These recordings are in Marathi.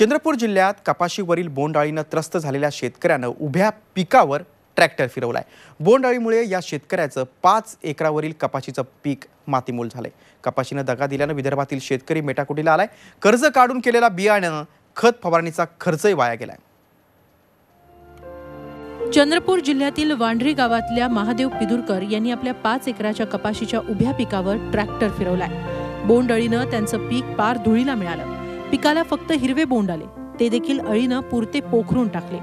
चंद्रपूर जिल्ह्यात कपाशीवरील बोंडअळीनं त्रस्त झालेल्या शेतकऱ्यानं उभ्या पिकावर ट्रॅक्टर फिरवलाय. बोंडअळीमुळे या शेतकऱ्याचं पाच एकरावरील कपाशीचं पीक मातीमोल झालंय. कपाशीनं दगा दिल्यानं विदर्भातील शेतकरी मेटाकुटीला आलाय. कर्ज काढून केलेला बियाणं खत फवारणीचा खर्चही वाया गेलाय. चंद्रपूर जिल्ह्यातील वांढरी गावातल्या महादेव पिदुरकर यांनी आपल्या पाच एकराच्या कपाशीच्या उभ्या पिकावर ट्रॅक्टर फिरवलाय. बोंडअळीनं त्यांचं पीक पार धुळीला मिळालं. पिकाला फक्त हिरवे बोंड आले. ते देखील अळीनं पुरते पोखरून टाकले.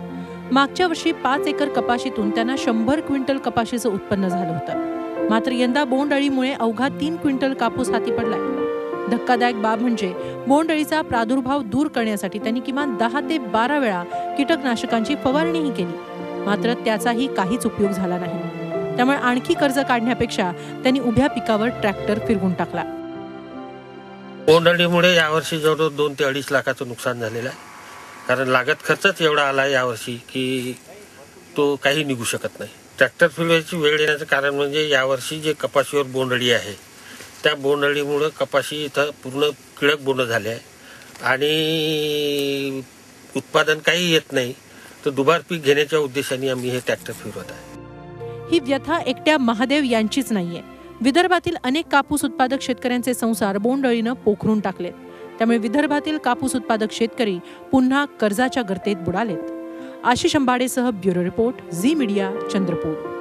मागच्या वर्षी पाच एकर कपाशीतून त्यांना शंभर क्विंटल कपाशीचं उत्पन्न झालं होतं. मात्र यंदा बोंडअळीमुळे अवघा तीन क्विंटल कापूस हाती पडलाय. धक्कादायक बाब म्हणजे बोंडअळीचा प्रादुर्भाव दूर करण्यासाठी त्यांनी किमान दहा ते बारा वेळा कीटकनाशकांची फवारणीही केली. मात्र त्याचाही काहीच उपयोग झाला नाही. त्यामुळे आणखी कर्ज काढण्यापेक्षा त्यांनी उभ्या पिकावर ट्रॅक्टर फिरवून टाकला. बोंडअळीमुळे यावर्षी जवळजवळ दोन ते अडीच लाखाचं नुकसान झालेलं आहे. कारण लागत खर्चच एवढा आला यावर्षी की तो काही निघू शकत नाही. ट्रॅक्टर फिरवायची वेळ येण्याचं कारण म्हणजे यावर्षी जे कपाशीवर बोंडअळी आहे त्या बोंडअळीमुळं कपाशी इथं पूर्ण किळक बोंड झाले आहे. आणि उत्पादन काही येत नाही. तर दुबार पीक घेण्याच्या उद्देशाने आम्ही हे ट्रॅक्टर फिरवत आहे. ही व्यथा एकट्या महादेव यांचीच नाहीये. विदर्भातील अनेक कापूस उत्पादक शेतकऱ्यांचे संसार बोंडअळीनं पोखरून टाकलेत. त्यामुळे विदर्भातील कापूस उत्पादक शेतकरी पुन्हा कर्जाच्या गर्तेत बुडालेत. Ashish अंबाडेसह bureau report Zee Media Chandrapur.